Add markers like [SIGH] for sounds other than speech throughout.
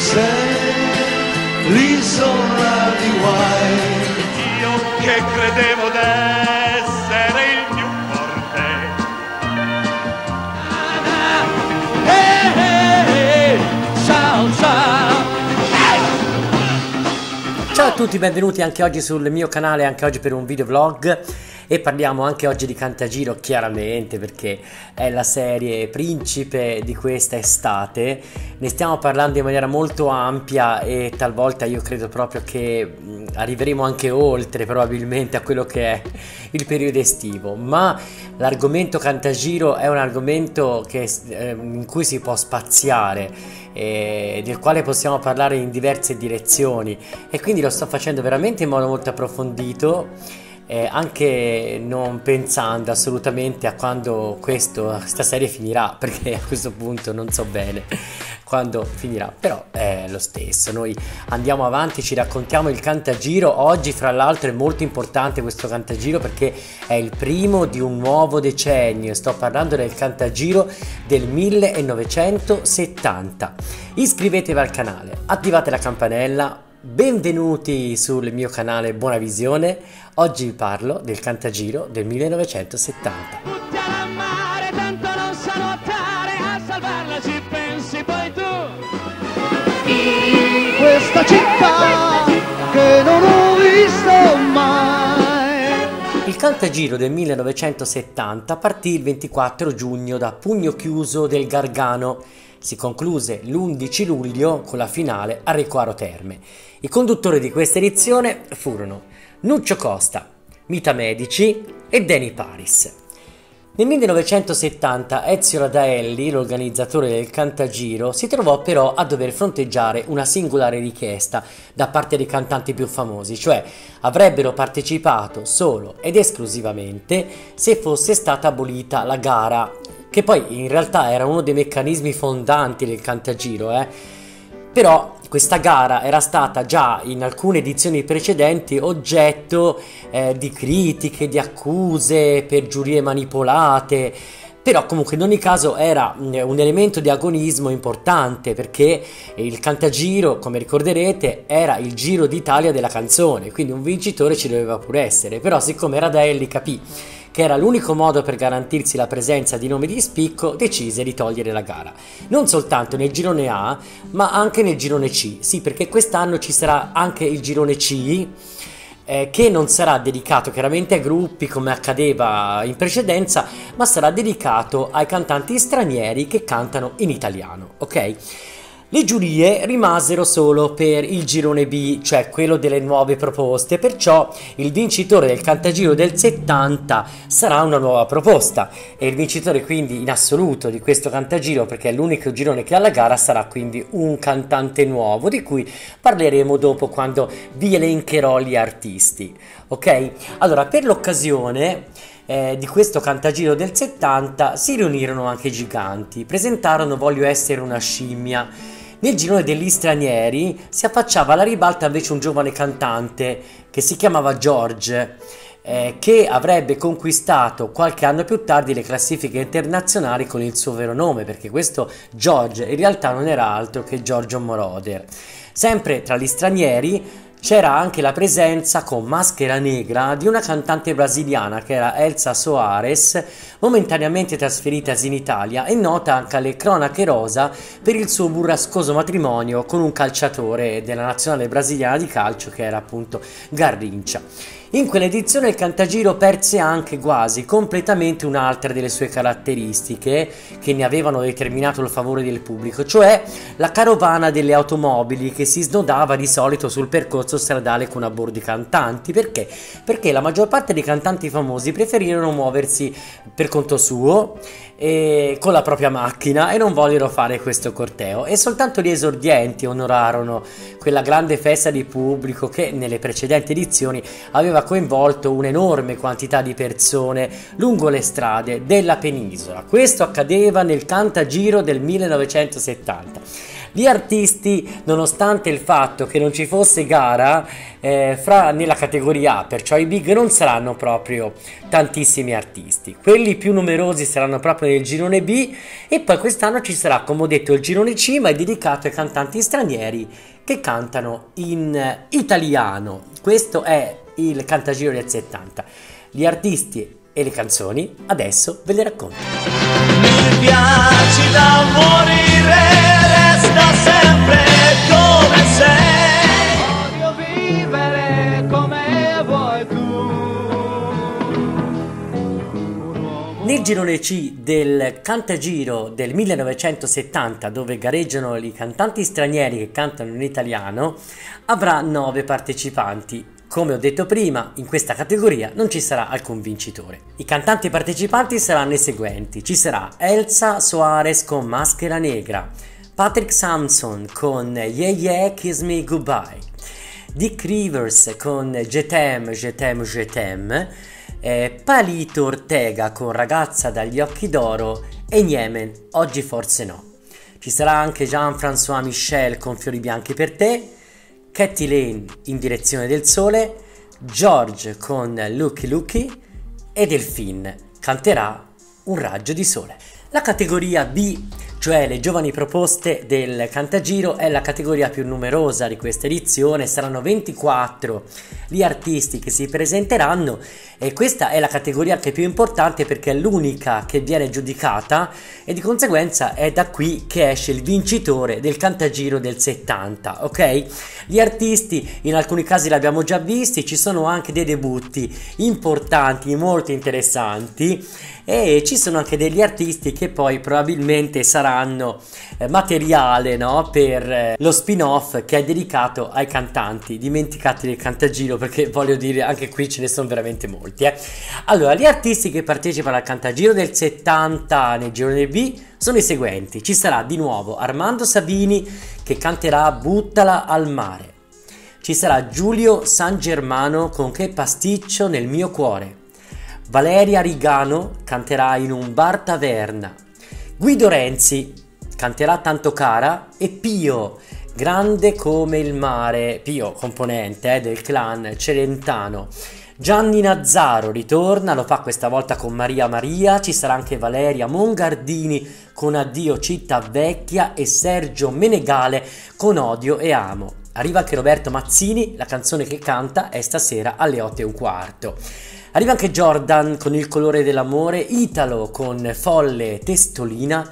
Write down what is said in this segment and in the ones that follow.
sei l'isola di guai. Io che credevo d'essere il più forte. Eh, eh, eh, ciao ciao. Ciao a tutti, benvenuti anche oggi sul mio canale, anche oggi per un video vlog e parliamo anche oggi di Cantagiro chiaramente perché è la serie principe di questa estate. Ne stiamo parlando in maniera molto ampia e talvolta io credo proprio che arriveremo anche oltre probabilmente a quello che è il periodo estivo. Ma l'argomento Cantagiro è un argomento che, eh, in cui si può spaziare del quale possiamo parlare in diverse direzioni. E quindi lo sto facendo veramente in modo molto approfondito eh, anche non pensando assolutamente a quando questo, questa serie finirà, [LAUGHS] perché a questo punto non so bene quando finirà, però è lo stesso. Noi andiamo avanti, ci raccontiamo il cantagiro. Oggi, fra l'altro, è molto importante questo cantagiro perché è il primo di un nuovo decennio. Sto parlando del cantagiro del 1970. Iscrivetevi al canale, attivate la campanella Benvenuti sul mio canale Buona Visione, oggi vi parlo del Cantagiro del 1970. Buttiala a mare, tanto non sa nuotare, a salvarla ci pensi poi tu. In questa città che non ho visto mai. Il Cantagiro del 1970 partì il 24 giugno da Pugno Chiuso del Gargano si concluse l'11 luglio con la finale a Riquaro Terme. I conduttori di questa edizione furono Nuccio Costa, Mita Medici e Danny Paris. Nel 1970 Ezio Radaelli, l'organizzatore del Cantagiro, si trovò però a dover fronteggiare una singolare richiesta da parte dei cantanti più famosi, cioè avrebbero partecipato solo ed esclusivamente se fosse stata abolita la gara che poi in realtà era uno dei meccanismi fondanti del Cantagiro, eh. Però questa gara era stata già in alcune edizioni precedenti oggetto eh, di critiche, di accuse per giurie manipolate. Però comunque in ogni caso era mm, un elemento di agonismo importante perché il Cantagiro, come ricorderete, era il giro d'Italia della canzone, quindi un vincitore ci doveva pure essere. Però siccome Radaelli capì che era l'unico modo per garantirsi la presenza di nomi di spicco, decise di togliere la gara. Non soltanto nel girone A, ma anche nel girone C. Sì, perché quest'anno ci sarà anche il girone C. Eh, che non sarà dedicato chiaramente ai gruppi come accadeva in precedenza, ma sarà dedicato ai cantanti stranieri che cantano in italiano, ok? Le giurie rimasero solo per il girone B, cioè quello delle nuove proposte, perciò il vincitore del Cantagiro del 70 sarà una nuova proposta e il vincitore quindi in assoluto di questo Cantagiro, perché è l'unico girone che ha la gara, sarà quindi un cantante nuovo, di cui parleremo dopo quando vi elencherò gli artisti. Ok? Allora, per l'occasione eh, di questo Cantagiro del 70 si riunirono anche i giganti, presentarono Voglio essere una scimmia nel girone degli stranieri si affacciava alla ribalta invece un giovane cantante che si chiamava George. Eh, che avrebbe conquistato qualche anno più tardi le classifiche internazionali con il suo vero nome, perché questo George in realtà non era altro che Giorgio Moroder. Sempre tra gli stranieri c'era anche la presenza con maschera negra di una cantante brasiliana che era Elsa Soares, momentaneamente trasferitasi in Italia e nota anche alle cronache rosa per il suo burrascoso matrimonio con un calciatore della nazionale brasiliana di calcio che era appunto Garrincia. In quell'edizione il Cantagiro perse anche quasi completamente un'altra delle sue caratteristiche che ne avevano determinato il favore del pubblico, cioè la carovana delle automobili che si snodava di solito sul percorso stradale con a bordo i cantanti. Perché? Perché la maggior parte dei cantanti famosi preferirono muoversi per conto suo e con la propria macchina e non vogliono fare questo corteo e soltanto gli esordienti onorarono quella grande festa di pubblico che nelle precedenti edizioni aveva aveva coinvolto un'enorme quantità di persone lungo le strade della penisola. Questo accadeva nel Cantagiro del 1970. Gli artisti, nonostante il fatto che non ci fosse gara eh, fra, nella categoria A, perciò i big non saranno proprio tantissimi artisti. Quelli più numerosi saranno proprio nel girone B e poi quest'anno ci sarà, come ho detto, il girone C, ma è dedicato ai cantanti stranieri che cantano in italiano. Questo è il Cantagiro del 70. Gli artisti e le canzoni adesso ve le racconto. Mi piaci da morire, resta sempre come sei. Voglio vivere come vuoi tu. Nel girone C del Cantagiro del 1970, dove gareggiano i cantanti stranieri che cantano in italiano, avrà nove partecipanti. Come ho detto prima, in questa categoria non ci sarà alcun vincitore. I cantanti partecipanti saranno i seguenti. Ci sarà Elsa Soares con Maschera Negra, Patrick Samson con Yeah Yeah Kiss Me Goodbye, Dick Rivers con Je t'aime, je t'aime, je t'aime, eh, Palito Ortega con Ragazza dagli occhi d'oro e Niemen, oggi forse no. Ci sarà anche Jean-François Michel con Fiori bianchi per te, Cathy Lane in direzione del sole, George con Lucky Lucky e Delphine canterà un raggio di sole. La categoria B, cioè le giovani proposte del Cantagiro, è la categoria più numerosa di questa edizione, saranno 24 gli artisti che si presenteranno e questa è la categoria anche più importante perché è l'unica che viene giudicata e di conseguenza è da qui che esce il vincitore del Cantagiro del 70, ok? Gli artisti in alcuni casi li abbiamo già visti, ci sono anche dei debutti importanti, molto interessanti e ci sono anche degli artisti che poi probabilmente saranno eh, materiale no? per eh, lo spin-off che è dedicato ai cantanti dimenticati del Cantagiro perché [LAUGHS] voglio dire anche qui ce ne sono veramente molti eh. allora gli artisti che partecipano al Cantagiro del 70 nel girone B sono i seguenti ci sarà di nuovo Armando Sabini che canterà Buttala al mare ci sarà Giulio San Germano con Che pasticcio nel mio cuore Valeria Rigano canterà in un bar taverna. Guido Renzi canterà Tanto cara e Pio, grande come il mare, Pio componente eh, del clan Celentano. Gianni Nazzaro ritorna, lo fa questa volta con Maria Maria, ci sarà anche Valeria Mongardini con Addio città vecchia e Sergio Menegale con Odio e Amo. Arriva anche Roberto Mazzini, la canzone che canta è stasera alle 8 e un quarto. Arriva anche Jordan con il colore dell'amore, Italo con Folle Testolina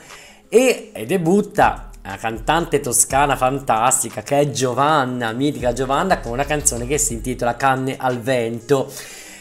e debutta una cantante toscana fantastica che è Giovanna, mitica Giovanna, con una canzone che si intitola Canne al vento.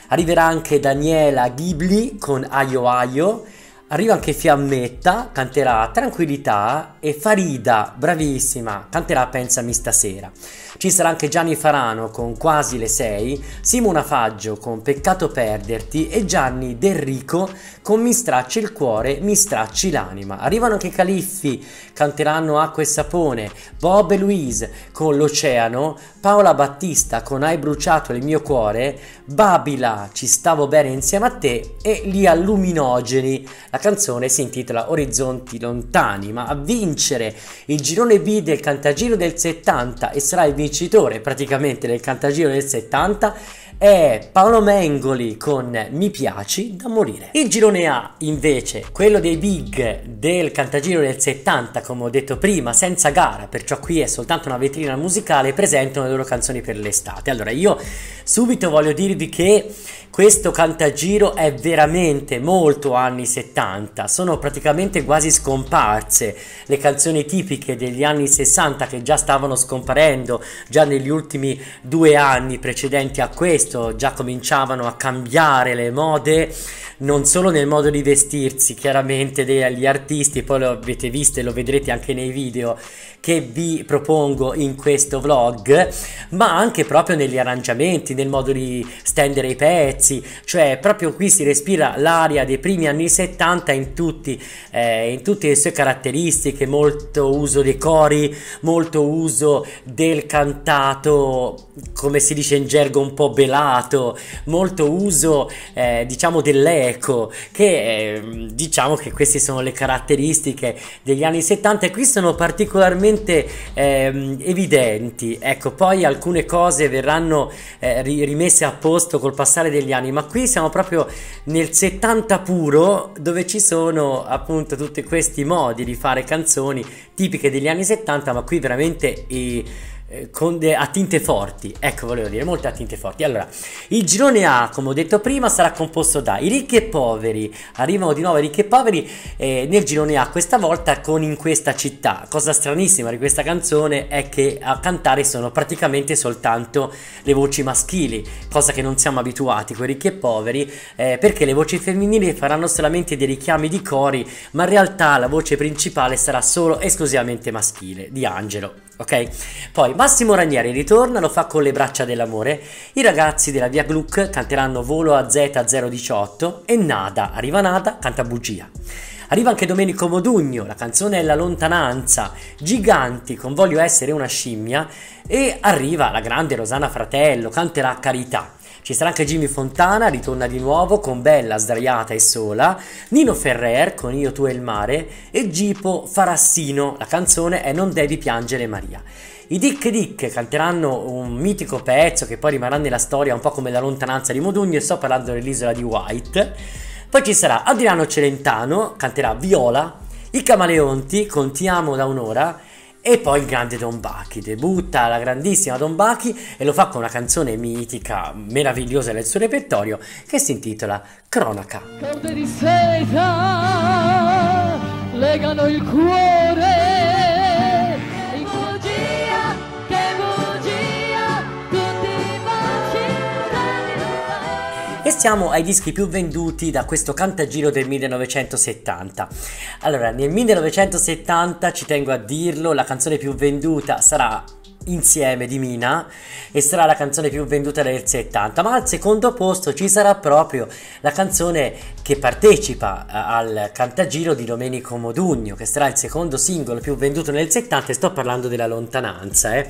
Arriverà anche Daniela Ghibli con Aio Aio. Arriva anche Fiammetta, canterà Tranquillità e Farida, bravissima, canterà Pensami stasera. Ci sarà anche Gianni Farano con Quasi le 6, Simona Faggio con Peccato perderti e Gianni Derrico con Mi stracci il cuore, mi stracci l'anima. Arrivano anche Califfi, canteranno Acqua e sapone, Bob e Louise con L'oceano, Paola Battista con Hai bruciato il mio cuore, Babila Ci stavo bene insieme a te e Gli alluminogeni. La canzone si intitola Orizzonti lontani, ma a vincere il girone B del Cantagiro del 70 e sarà il vincitore praticamente del Cantagiro del 70 è Paolo Mengoli con Mi piaci da morire. Il girone A invece, quello dei big del Cantagiro del 70, come ho detto prima, senza gara, perciò qui è soltanto una vetrina musicale, presentano le loro canzoni per l'estate. Allora io subito voglio dirvi che questo cantagiro è veramente molto anni 70, sono praticamente quasi scomparse le canzoni tipiche degli anni 60 che già stavano scomparendo già negli ultimi due anni precedenti a questo, già cominciavano a cambiare le mode, non solo nel modo di vestirsi chiaramente degli artisti, poi lo avete visto e lo vedrete anche nei video che vi propongo in questo vlog, ma anche proprio negli arrangiamenti, nel modo di stendere i pezzi, cioè proprio qui si respira l'aria dei primi anni 70 in, tutti, eh, in tutte le sue caratteristiche, molto uso dei cori, molto uso del cantato, come si dice in gergo, un po' belato moderato, molto uso eh, diciamo dell'eco, che eh, diciamo che queste sono le caratteristiche degli anni 70 e qui sono particolarmente ehm, evidenti. Ecco, poi alcune cose verranno eh, rimesse a posto col passare degli anni, ma qui siamo proprio nel 70 puro dove ci sono appunto tutti questi modi di fare canzoni tipiche degli anni 70, ma qui veramente i eh, con de- a tinte forti, ecco volevo dire, molte a tinte forti. Allora, il girone A, come ho detto prima, sarà composto da i ricchi e poveri, arrivano di nuovo i ricchi e poveri eh, nel girone A, questa volta con In questa città. Cosa stranissima di questa canzone è che a cantare sono praticamente soltanto le voci maschili, cosa che non siamo abituati con i ricchi e poveri, eh, perché le voci femminili faranno solamente dei richiami di cori, ma in realtà la voce principale sarà solo esclusivamente maschile, di Angelo ok? Poi Massimo Ranieri ritorna, lo fa con le braccia dell'amore, i ragazzi della Via Gluck canteranno Volo a Z018 e Nada, arriva Nada, canta Bugia. Arriva anche Domenico Modugno, la canzone è La lontananza, Giganti con Voglio essere una scimmia e arriva la grande Rosanna Fratello, canterà Carità. Ci sarà anche Jimmy Fontana, ritorna di nuovo con Bella sdraiata e sola, Nino Ferrer con Io, tu e il mare e Gipo Farassino, la canzone è Non devi piangere Maria. I Dick Dick canteranno un mitico pezzo che poi rimarrà nella storia un po' come la lontananza di Modugno sto parlando dell'isola di White. Poi ci sarà Adriano Celentano, canterà Viola, i Camaleonti con Ti amo da un'ora e poi il grande Don Bachi, debutta la grandissima Don Bachi e lo fa con una canzone mitica, meravigliosa nel suo repertorio, che si intitola Cronaca. Corde di seta legano il cuore E siamo ai dischi più venduti da questo cantagiro del 1970. Allora, nel 1970, ci tengo a dirlo, la canzone più venduta sarà insieme di Mina e sarà la canzone più venduta del 70 ma al secondo posto ci sarà proprio la canzone che partecipa eh, al cantagiro di Domenico Modugno che sarà il secondo singolo più venduto nel 70 e sto parlando della lontananza eh.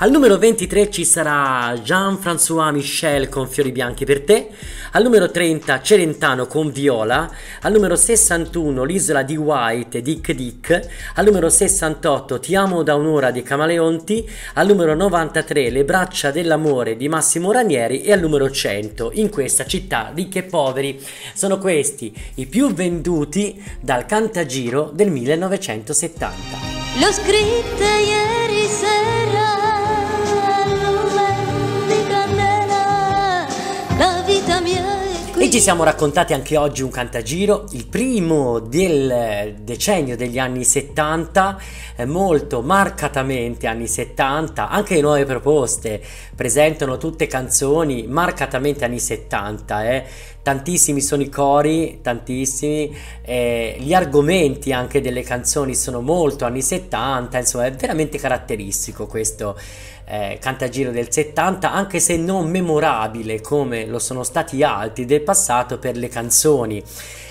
al numero 23 ci sarà Jean-François Michel con Fiori Bianchi per te. Al numero 30 Celentano con Viola. Al numero 61 l'isola di White Dick Dick. Al numero 68 Ti amo da un'ora di Camaleonti. Al numero 93 Le braccia dell'amore di Massimo Ranieri. E al numero 100 In questa città ricchi e poveri. Sono questi i più venduti dal Cantagiro del 1970. L'ho scritta ieri sera di candela, la vita mia e ci siamo raccontati anche oggi un cantagiro, il primo del decennio degli anni 70, molto marcatamente anni 70, anche le nuove proposte presentano tutte canzoni marcatamente anni 70, eh. tantissimi sono i cori, tantissimi, eh, gli argomenti anche delle canzoni sono molto anni 70, insomma è veramente caratteristico questo eh, Cantagiro del 70, anche se non memorabile come lo sono stati altri del passato per le canzoni.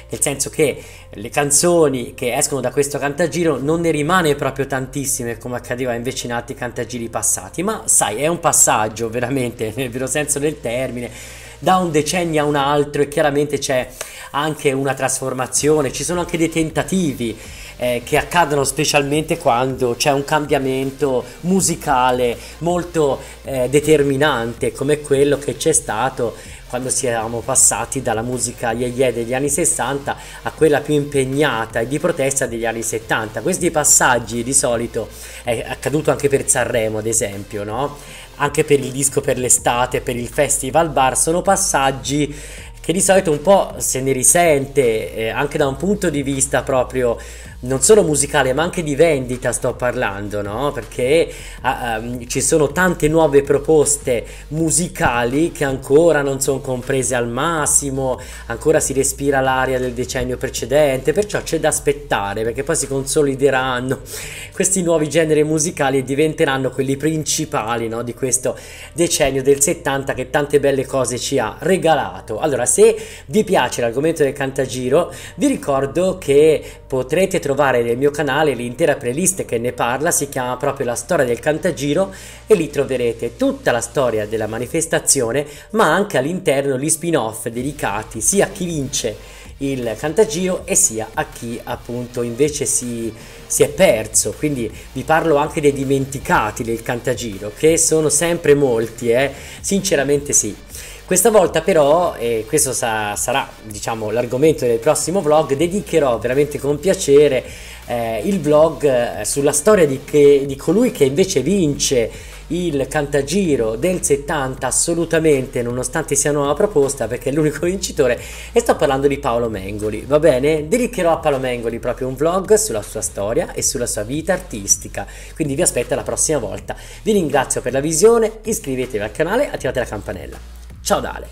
Nel senso che le canzoni che escono da questo cantagiro non ne rimane proprio tantissime come accadeva invece in altri cantagiri passati, ma sai, è un passaggio veramente [LAUGHS] nel vero senso del termine. Da un decennio a un altro e chiaramente c'è anche una trasformazione, ci sono anche dei tentativi eh, che accadono specialmente quando c'è un cambiamento musicale molto eh, determinante come quello che c'è stato quando siamo passati dalla musica ye ye degli anni 60 a quella più impegnata e di protesta degli anni 70. Questi passaggi di solito è accaduto anche per Sanremo, ad esempio, no? Anche per il disco per l'estate, per il festival bar, sono passaggi che di solito un po' se ne risente eh, anche da un punto di vista proprio non solo musicale ma anche di vendita sto parlando, no? Perché uh, ci sono tante nuove proposte musicali che ancora non sono comprese al massimo, ancora si respira l'aria del decennio precedente, perciò c'è da aspettare perché poi si consolideranno [LAUGHS] questi nuovi generi musicali e diventeranno quelli principali no? di questo decennio del 70 che tante belle cose ci ha regalato. Allora, se vi piace l'argomento del Cantagiro, vi ricordo che potrete trovare nel mio canale l'intera playlist che ne parla, si chiama proprio La storia del Cantagiro e lì troverete tutta la storia della manifestazione, ma anche all'interno gli spin-off dedicati sia a chi vince il Cantagiro e sia a chi appunto invece si, si è perso. Quindi vi parlo anche dei dimenticati del Cantagiro, che sono sempre molti, eh? sinceramente sì. Questa volta però, e questo sa, sarà diciamo l'argomento del prossimo vlog, dedicherò veramente con piacere eh, il vlog eh, sulla storia di, che, di colui che invece vince il Cantagiro del 70 assolutamente nonostante sia nuova proposta perché è l'unico [LAUGHS] vincitore e sto parlando di Paolo Mengoli. Va bene? dedicherò a Paolo Mengoli proprio un vlog sulla sua storia e sulla sua vita artistica. Quindi vi aspetto la prossima volta. Vi ringrazio per la visione iscrivetevi al canale attivate la campanella Ciao Dale!